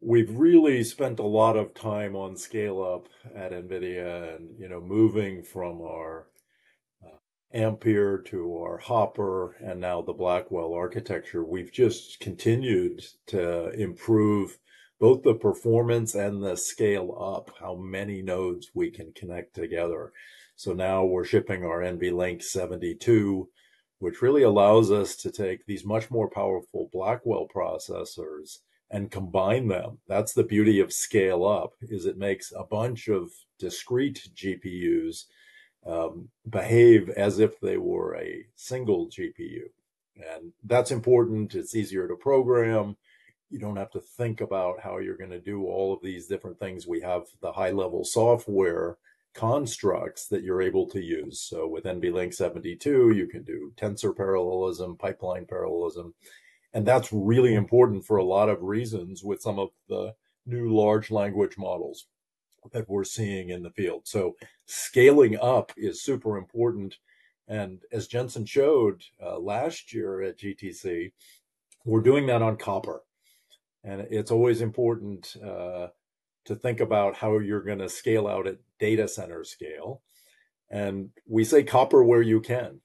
we've really spent a lot of time on scale up at NVIDIA and, you know, moving from our uh, Ampere to our Hopper and now the Blackwell architecture. We've just continued to improve both the performance and the scale up, how many nodes we can connect together. So now we're shipping our NVLink 72, which really allows us to take these much more powerful Blackwell processors and combine them. That's the beauty of scale up is it makes a bunch of discrete GPUs um, behave as if they were a single GPU. And that's important. It's easier to program. You don't have to think about how you're going to do all of these different things. We have the high level software constructs that you're able to use. So with NVLink 72, you can do tensor parallelism, pipeline parallelism. And that's really important for a lot of reasons with some of the new large language models that we're seeing in the field. So scaling up is super important. And as Jensen showed uh, last year at GTC, we're doing that on copper. And it's always important uh, to think about how you're going to scale out at data center scale. And we say copper where you can.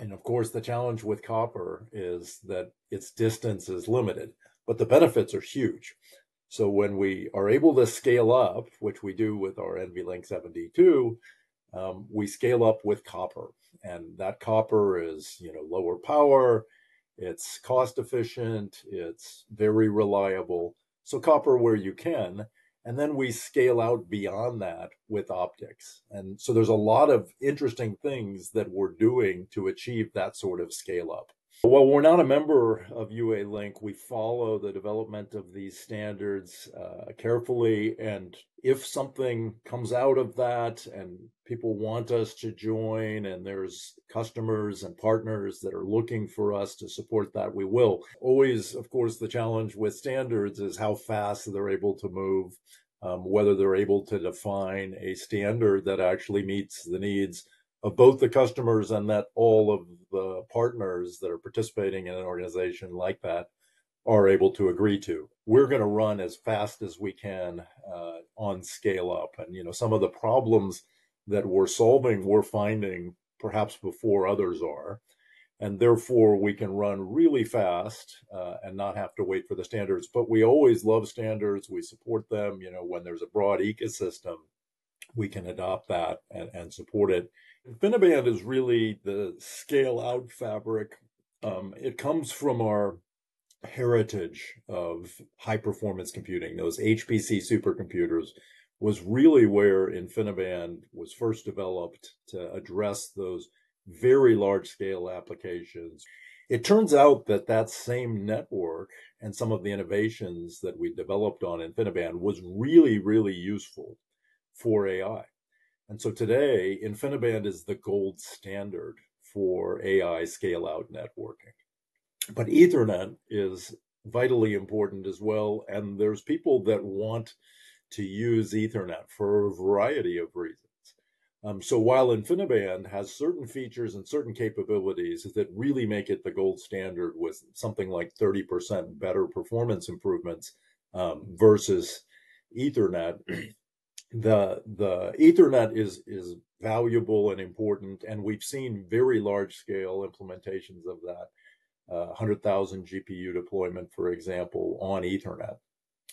And of course, the challenge with copper is that its distance is limited, but the benefits are huge. So when we are able to scale up, which we do with our NVLink 72, um, we scale up with copper, and that copper is you know lower power, it's cost efficient, it's very reliable. So copper where you can, and then we scale out beyond that with optics. And so there's a lot of interesting things that we're doing to achieve that sort of scale up. While we're not a member of UA Link, we follow the development of these standards uh, carefully. And if something comes out of that and people want us to join, and there's customers and partners that are looking for us to support that, we will. Always, of course, the challenge with standards is how fast they're able to move, um, whether they're able to define a standard that actually meets the needs of both the customers and that all of the partners that are participating in an organization like that are able to agree to. We're going to run as fast as we can uh, on scale up. And, you know, some of the problems that we're solving, we're finding perhaps before others are. And therefore, we can run really fast uh, and not have to wait for the standards. But we always love standards. We support them. You know, when there's a broad ecosystem, we can adopt that and, and support it InfiniBand is really the scale out fabric. Um, it comes from our heritage of high performance computing. Those HPC supercomputers was really where InfiniBand was first developed to address those very large scale applications. It turns out that that same network and some of the innovations that we developed on InfiniBand was really, really useful for AI. And so today, InfiniBand is the gold standard for AI scale out networking. But Ethernet is vitally important as well. And there's people that want to use Ethernet for a variety of reasons. Um, so while InfiniBand has certain features and certain capabilities that really make it the gold standard with something like 30% better performance improvements um, versus Ethernet, the the Ethernet is is valuable and important, and we've seen very large scale implementations of that. Uh, 100,000 GPU deployment, for example, on Ethernet.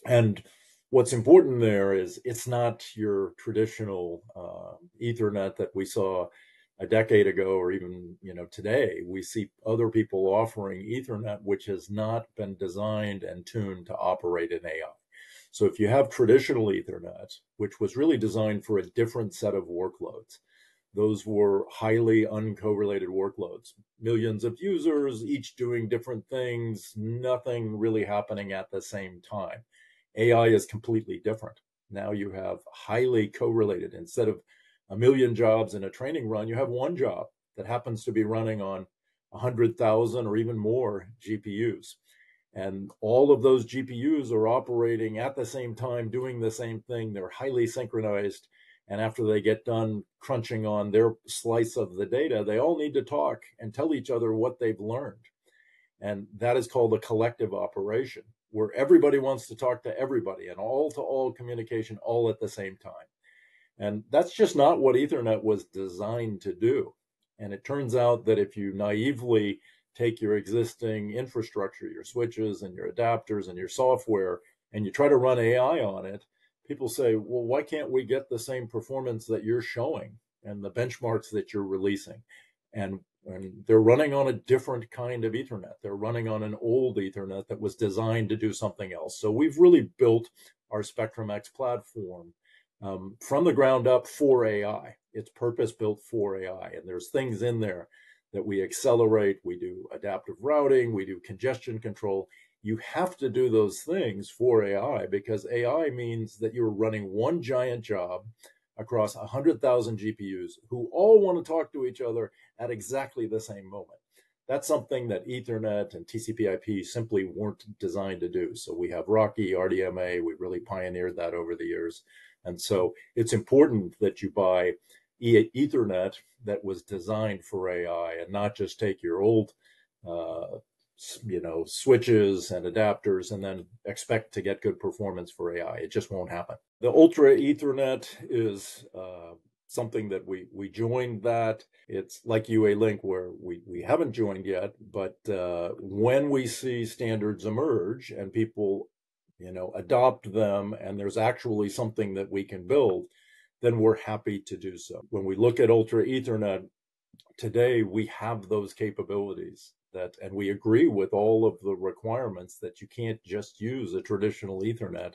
And what's important there is it's not your traditional uh, Ethernet that we saw a decade ago or even you know today. We see other people offering Ethernet, which has not been designed and tuned to operate in AI. So if you have traditional Ethernet, which was really designed for a different set of workloads, those were highly uncorrelated workloads. Millions of users, each doing different things, nothing really happening at the same time. AI is completely different. Now you have highly correlated. Instead of a million jobs in a training run, you have one job that happens to be running on 100,000 or even more GPUs. And all of those GPUs are operating at the same time, doing the same thing. They're highly synchronized. And after they get done crunching on their slice of the data, they all need to talk and tell each other what they've learned. And that is called a collective operation. where everybody wants to talk to everybody and all to all communication all at the same time. And that's just not what Ethernet was designed to do. And it turns out that if you naively take your existing infrastructure, your switches and your adapters and your software, and you try to run AI on it, people say, well, why can't we get the same performance that you're showing and the benchmarks that you're releasing? And, and they're running on a different kind of Ethernet. They're running on an old Ethernet that was designed to do something else. So we've really built our Spectrum X platform um, from the ground up for AI. It's purpose built for AI. And there's things in there that we accelerate. We do adaptive routing, we do congestion control. You have to do those things for AI because AI means that you're running one giant job across 100,000 GPUs who all want to talk to each other at exactly the same moment. That's something that Ethernet and TCP/IP simply weren't designed to do. So we have RoCE, RDMA. We really pioneered that over the years. And so it's important that you buy Ethernet that was designed for AI and not just take your old, uh, you know, switches and adapters and then expect to get good performance for AI. It just won't happen. The Ultra Ethernet is uh, something that we we joined that. It's like UA Link where we we haven't joined yet, but uh, when we see standards emerge and people you know, adopt them, and there's actually something that we can build, then we're happy to do so. When we look at Ultra Ethernet, today we have those capabilities that, and we agree with all of the requirements that you can't just use a traditional Ethernet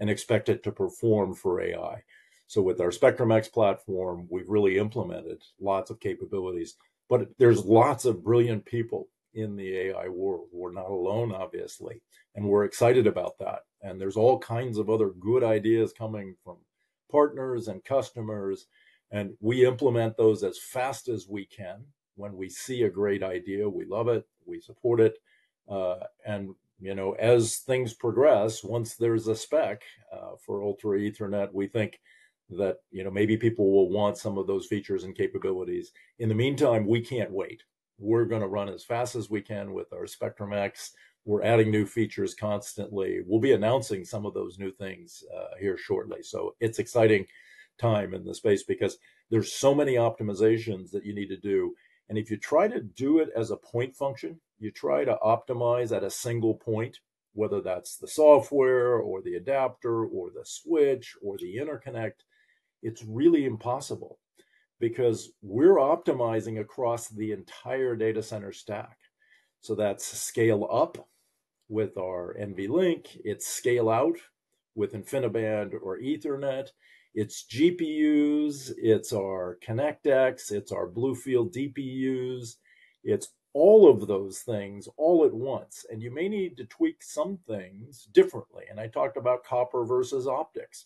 and expect it to perform for AI. So with our Spectrum X platform, we've really implemented lots of capabilities, but there's lots of brilliant people in the AI world. We're not alone, obviously, and we're excited about that. And there's all kinds of other good ideas coming from partners and customers, and we implement those as fast as we can. When we see a great idea, we love it, we support it, uh, and you know, as things progress, once there's a spec uh, for Ultra Ethernet, we think that you know maybe people will want some of those features and capabilities. In the meantime, we can't wait we're going to run as fast as we can with our Spectrum X. We're adding new features constantly. We'll be announcing some of those new things uh, here shortly. So it's exciting time in the space because there's so many optimizations that you need to do. And if you try to do it as a point function, you try to optimize at a single point, whether that's the software or the adapter or the switch or the interconnect, it's really impossible because we're optimizing across the entire data center stack. So that's scale up with our NVLink, it's scale out with InfiniBand or Ethernet, it's GPUs, it's our ConnectX, it's our Bluefield DPUs, it's all of those things all at once. And you may need to tweak some things differently. And I talked about copper versus optics.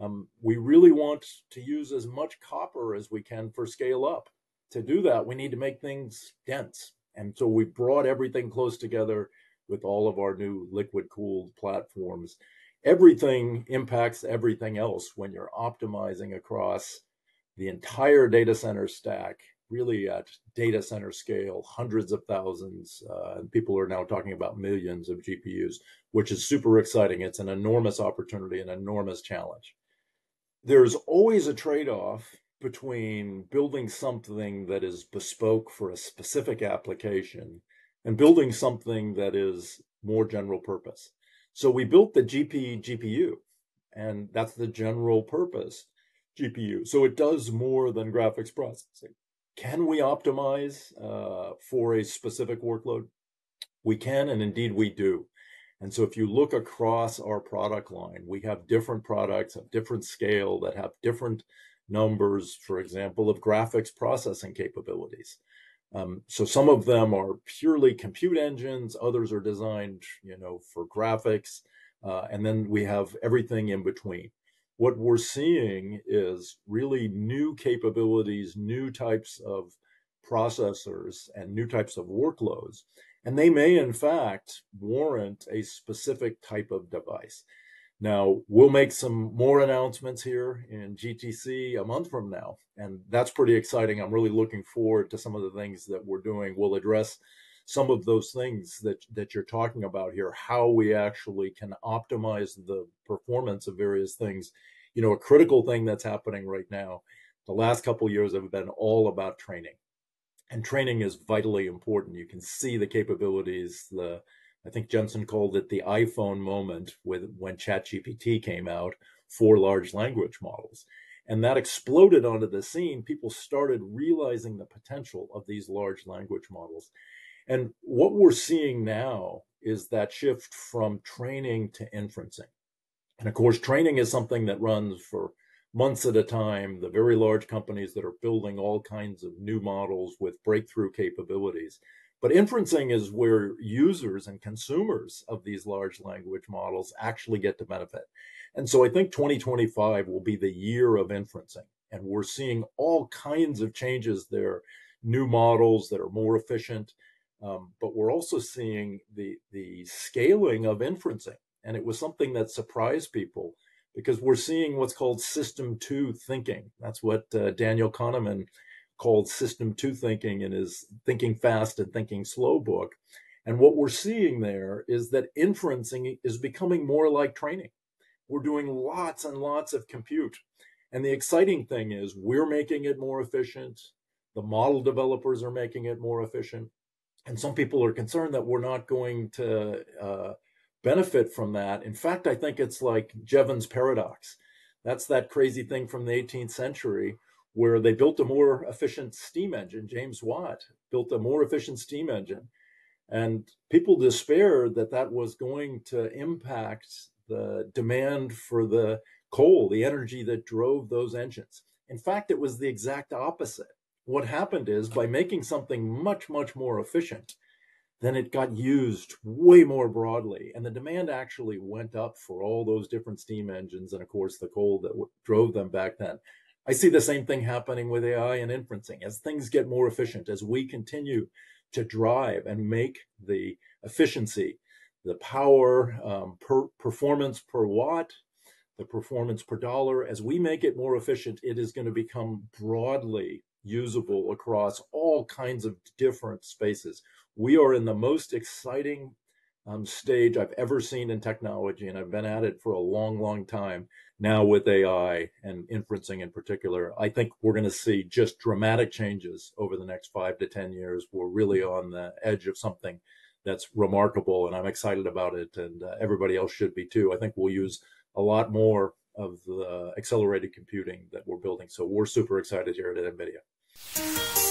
Um, we really want to use as much copper as we can for scale up. To do that, we need to make things dense. And so we brought everything close together with all of our new liquid cooled platforms. Everything impacts everything else when you're optimizing across the entire data center stack, really at data center scale, hundreds of thousands. Uh, and people are now talking about millions of GPUs, which is super exciting. It's an enormous opportunity, an enormous challenge there's always a trade off between building something that is bespoke for a specific application and building something that is more general purpose. So we built the GP GPU, and that's the general purpose GPU. So it does more than graphics processing. Can we optimize uh, for a specific workload? We can, and indeed we do. And so if you look across our product line, we have different products of different scale that have different numbers, for example, of graphics processing capabilities. Um, so some of them are purely compute engines, others are designed, you know, for graphics, uh, and then we have everything in between. What we're seeing is really new capabilities, new types of processors, and new types of workloads and they may, in fact, warrant a specific type of device. Now, we'll make some more announcements here in GTC a month from now, and that's pretty exciting. I'm really looking forward to some of the things that we're doing. We'll address some of those things that, that you're talking about here, how we actually can optimize the performance of various things. You know, a critical thing that's happening right now, the last couple years have been all about training. And training is vitally important. You can see the capabilities, the I think Jensen called it the iPhone moment with when ChatGPT came out for large language models. And that exploded onto the scene. People started realizing the potential of these large language models. And what we're seeing now is that shift from training to inferencing. And of course, training is something that runs for months at a time. The very large companies that are building all kinds of new models with breakthrough capabilities. But inferencing is where users and consumers of these large language models actually get to benefit. And so I think 2025 will be the year of inferencing. And we're seeing all kinds of changes there, new models that are more efficient. Um, but we're also seeing the, the scaling of inferencing. And it was something that surprised people because we're seeing what's called system two thinking. That's what uh, Daniel Kahneman called System 2 Thinking in his Thinking Fast and Thinking Slow book. And what we're seeing there is that inferencing is becoming more like training. We're doing lots and lots of compute. And the exciting thing is we're making it more efficient. The model developers are making it more efficient. And some people are concerned that we're not going to uh, benefit from that. In fact, I think it's like Jevons paradox. That's that crazy thing from the 18th century where they built a more efficient steam engine. James Watt built a more efficient steam engine. And people despair that that was going to impact the demand for the coal, the energy that drove those engines. In fact, it was the exact opposite. What happened is by making something much, much more efficient, then it got used way more broadly. And the demand actually went up for all those different steam engines and, of course, the coal that drove them back then. I see the same thing happening with AI and inferencing. As things get more efficient, as we continue to drive and make the efficiency, the power um, per performance per watt, the performance per dollar, as we make it more efficient, it is going to become broadly usable across all kinds of different spaces. We are in the most exciting um, stage I've ever seen in technology, and I've been at it for a long, long time now with AI and inferencing in particular. I think we're going to see just dramatic changes over the next five to 10 years. We're really on the edge of something that's remarkable, and I'm excited about it, and uh, everybody else should be too. I think we'll use a lot more of the accelerated computing that we're building. So we're super excited here at NVIDIA.